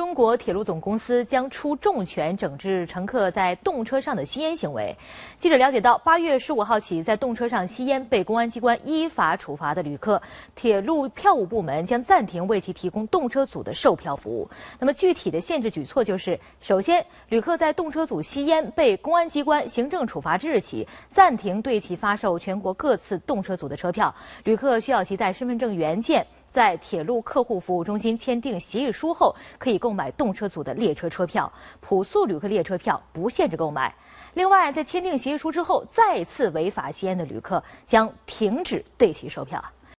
中国铁路总公司将出重拳整治乘客在动车上的吸烟行为。记者了解到，八月十五号起，在动车上吸烟被公安机关依法处罚的旅客，铁路票务部门将暂停为其提供动车组的售票服务。那么，具体的限制举措就是：首先，旅客在动车组吸烟被公安机关行政处罚之日起，暂停对其发售全国各次动车组的车票。旅客需要携带身份证原件。在铁路客户服务中心签订协议书后，可以购买动车组的列车车票。普速旅客列车票不限制购买。另外，在签订协议书之后再次违法吸烟的旅客，将停止对其售票。